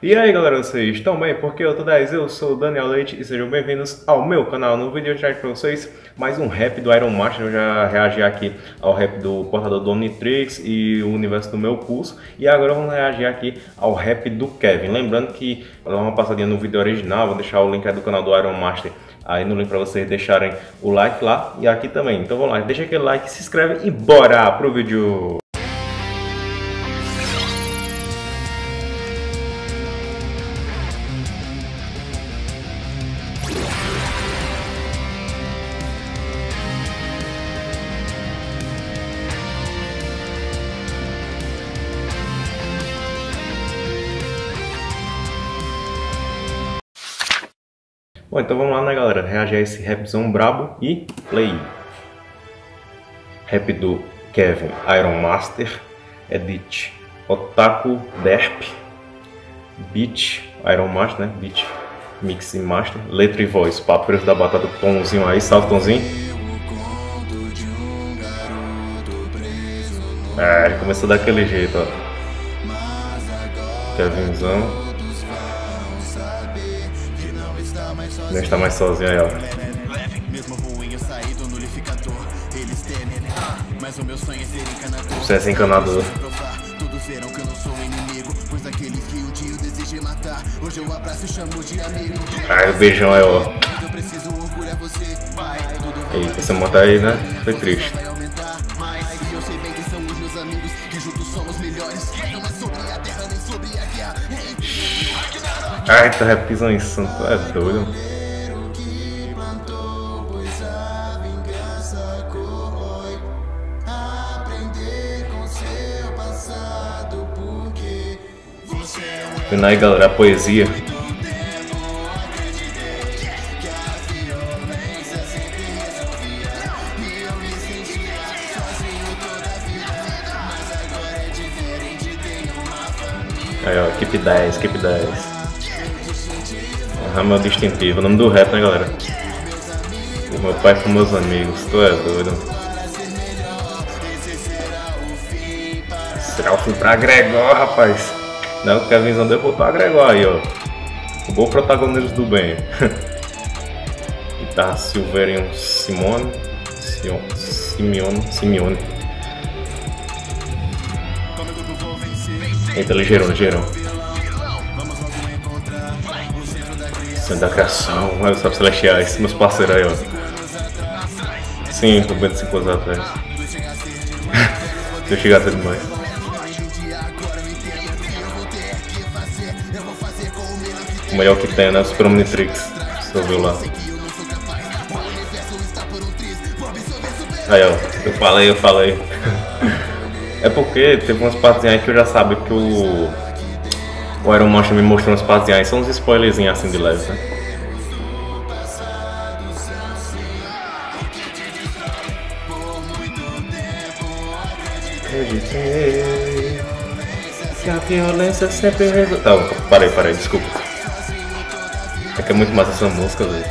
E aí galera, vocês estão bem? Porque eu tô 10, eu sou o Daniel Leite e sejam bem-vindos ao meu canal. No vídeo eu trago pra vocês mais um rap do Iron Master. Eu já reagi aqui ao rap do portador do Omnitrix e o universo do meu curso. E agora vamos reagir aqui ao rap do Kevin. Lembrando que, vou dar uma passadinha no vídeo original, vou deixar o link aí do canal do Iron Master aí no link para vocês deixarem o like lá e aqui também. Então vamos lá, deixa aquele like, se inscreve e bora pro vídeo! Bom, então vamos lá, né, galera? Reagir a esse rapzão brabo e play. Rap do Kevin Iron Master, Edit Otaku Derp, Beat Iron Master, né? Beat Mix e Master, letra e voz, papéis da batata, tomzinho aí, salve tomzinho. É, começou daquele jeito, ó. Kevinzão. Não está mais sozinho aí, ó. Mesmo ruim, eu saí do nulificador. Eles temem, mas o meu sonho é ser encanador. Você é encanador. Todos verão que eu não sou inimigo, pois aqueles que dia eu desejei matar, hoje eu abraço e chamo de amigo. Ai, o beijão aí, ó. Eu preciso orgulhar você, pai. Eita, você montar aí, né? Foi triste. é. Ai, tá em santo, é doido. Vendo aí, galera, a poesia. Aí, ó, equipe 10, equipe 10. Ah, meu distintivo, o nome do rap, né, galera? O meu pai com meus amigos, tu é doido. Será o fim pra Gregor, rapaz? Né? O Kevin Zander botou a Gregório aí, ó. O bom protagonista do bem. Guitarra Silverian Simone. Simeone. Simeone. Eita, ligeirão, ligeirão. Centro da criação, olha os celestiais, meus parceiros aí, ó. Sim, vendo 5 anos atrás. Deixa eu chegar até demais. O melhor que tem, né? Super Omnitrix. Você ouviu lá. Aí, ó. Eu falei, eu falei. é porque teve umas partes aí que eu já sabia que o. O Iron Master me mostrou umas partes aí. São uns spoilerzinhos assim de leve, né? Acreditei que a violência sempre. Tá, parei, parei, desculpa. É que é muito massa essa música, velho.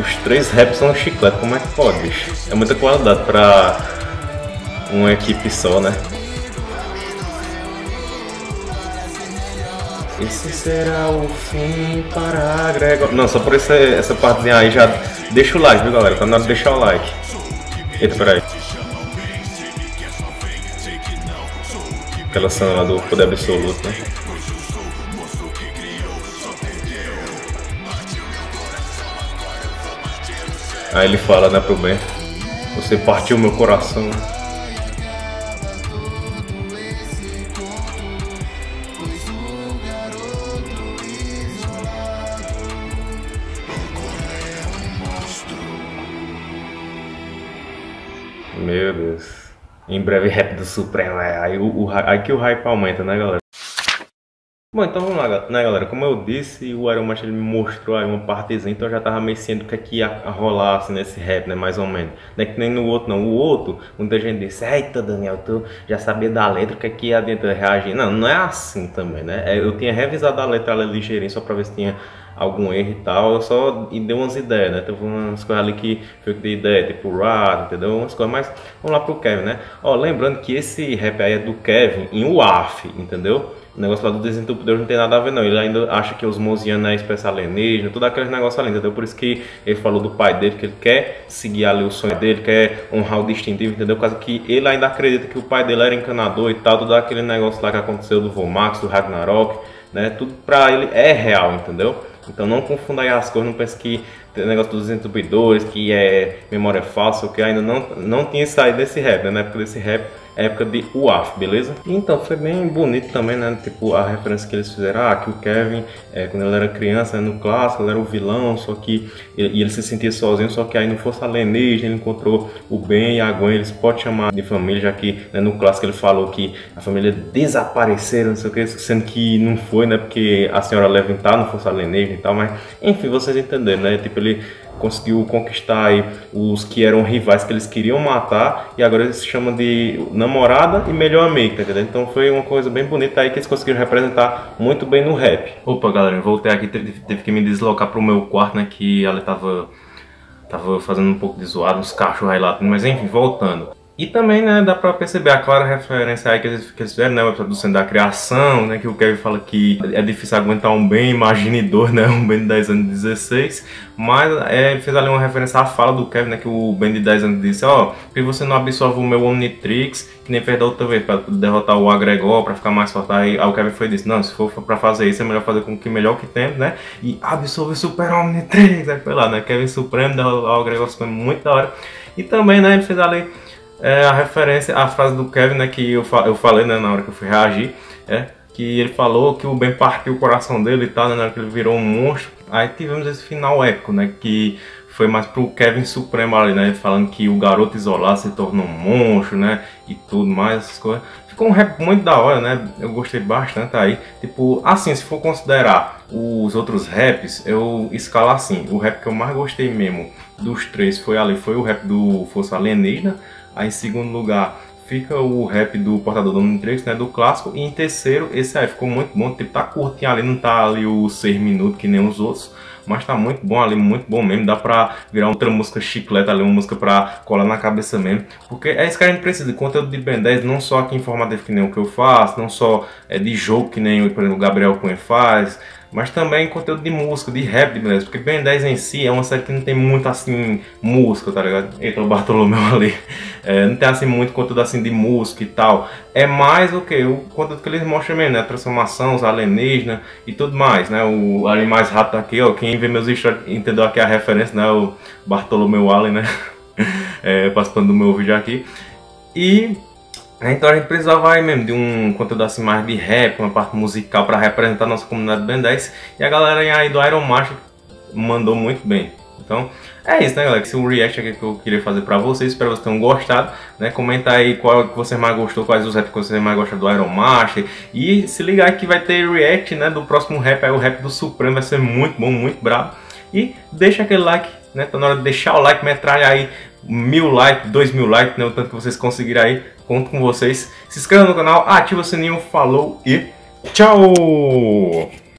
Os três raps são um chiclete, como é que pode? É muita qualidade pra uma equipe só, né? Esse será o fim para Gregor. Não, só por essa, essa partezinha aí já deixa o like, viu galera? Tá na hora de deixar o like. Eita, peraí. Aquela cena lá do poder absoluto, né? Aí ele fala, né, pro Ben, você partiu meu coração. Meu Deus. Em breve rap do Supremo, é. Aí, o, o, aí que o hype aumenta, né, galera? Bom, então vamos lá, né, galera? Como eu disse, o Iron Master ele me mostrou aí uma partezinha, então eu já tava meio sendo o que, é que ia rolar assim, nesse rap, né? Mais ou menos. Não é que nem no outro, não. O outro, muita gente disse, eita, Daniel, tu já sabia da letra, o que, é que ia dentro reagir. Não, não é assim também, né? É, eu tinha revisado a letra ali ligeirinho só pra ver se tinha algum erro e tal, eu só dei umas ideias, né? Teve umas coisas ali que foi dei ideia, tipo Rat, entendeu? Umas coisas, mas vamos lá pro Kevin, né? Ó, lembrando que esse rap aí é do Kevin em UAF, entendeu? O negócio lá do desentupidor não tem nada a ver, não. Ele ainda acha que os Mosianos é espécie alienígena, tudo aquele negócio ali, entendeu? Por isso que ele falou do pai dele, que ele quer seguir ali o sonho dele, quer honrar o distintivo, entendeu? Por causa que ele ainda acredita que o pai dele era encanador e tal, tudo aquele negócio lá que aconteceu do Vomax, do Ragnarok, né? Tudo pra ele é real, entendeu? Então não confunda aí as coisas, não pense que tem negócio dos desentupidores, que é memória falsa, que ainda não, não tinha saído desse rap, né? Na época desse rap época de UAF, beleza? Então foi bem bonito também, né? Tipo a referência que eles fizeram, ah, que o Kevin, é, quando ele era criança, né, no clássico, ele era o vilão, só que ele, ele se sentia sozinho, só que aí no Força Alienígena ele encontrou o Ben e a Gwen, eles podem chamar de família, já que né, no clássico ele falou que a família desapareceram, não sei o que, sendo que não foi, né? Porque a senhora Levin tá no Força Alienígena e tal, mas enfim, vocês entenderam, né? Tipo, ele conseguiu conquistar aí os que eram rivais que eles queriam matar e agora eles se chamam de namorada e melhor amiga, tá entendendo? Então foi uma coisa bem bonita aí que eles conseguiram representar muito bem no rap. Opa, galera, voltei aqui, teve que me deslocar pro meu quarto, né, que ela tava tava fazendo um pouco de zoado, uns cachorros aí lá, mas enfim, voltando. E também, né, dá pra perceber a clara referência aí que eles, que eles fizeram, né, o episódio do Centro da Criação, né, que o Kevin fala que é difícil aguentar um bem imaginador, né, um bem de 10 anos e 16, mas é, ele fez ali uma referência à fala do Kevin, né, que o Ben de 10 anos disse, ó, oh, que você não absorve o meu Omnitrix, que nem fez da outra vez, pra derrotar o Agregor, pra ficar mais forte, aí, aí o Kevin foi disse, não, se for pra fazer isso, é melhor fazer com o que melhor que temos, né, e absorve o Super Omnitrix, aí foi lá, né, Kevin Supremo, derrotar o Agregor Supremo, muito da hora, e também, né, ele fez ali é a referência à frase do Kevin, né, que eu, eu falei né, na hora que eu fui reagir, é, que ele falou que o Ben partiu o coração dele e tal, né, na hora que ele virou um monstro. Aí tivemos esse final épico, né, que foi mais pro Kevin Supremo ali, né, falando que o garoto isolado se tornou um monstro, né, e tudo mais, essas coisas. Ficou um rap muito da hora, né, eu gostei bastante aí. Tipo, assim, se for considerar os outros raps, eu escalo assim, o rap que eu mais gostei mesmo dos três foi ali, foi o rap do Força Alienígena, Aí em segundo lugar fica o rap do Portador do Omnitrix, né, do clássico. E em terceiro, esse aí ficou muito bom, tipo, tá curtinho ali, não tá ali os 6 minutos que nem os outros. Mas tá muito bom ali, muito bom mesmo. Dá pra virar outra música chicleta ali, uma música pra colar na cabeça mesmo. Porque é isso que a gente precisa, de conteúdo de Ben 10, não só aqui informativo que nem o que eu faço, não só é de jogo que nem, exemplo, o Gabriel Cunha faz mas também conteúdo de música, de rap beleza porque Ben 10 em si é uma série que não tem muito assim música, tá ligado? Eita, o Bartolomeu ali. É, não tem assim muito conteúdo assim de música e tal. É mais o que? O conteúdo que eles mostram mesmo, né? A transformação, os alienígenas e tudo mais, né? O ali mais rápido aqui, ó. Quem vê meus stories entendeu aqui a referência, né? O Bartolomeu Allen, né? é, participando do meu vídeo aqui. E então a gente precisava aí mesmo de um conteúdo assim mais de rap, uma parte musical para representar nossa comunidade Ben 10 e a galera aí do Iron Master mandou muito bem. Então é isso, né, galera? Esse é o react aqui que eu queria fazer pra vocês. Espero que vocês tenham gostado. Né? Comenta aí qual que você mais gostou, quais os raps que você mais gosta do Iron Master. E se ligar que vai ter react né, do próximo rap, aí o rap do Supremo vai ser muito bom, muito brabo. E deixa aquele like, né? Tá na hora de deixar o like, metralha aí mil likes, dois mil likes, né? O tanto que vocês conseguirem aí. Conto com vocês. Se inscreva no canal, ativa o sininho, falou e tchau!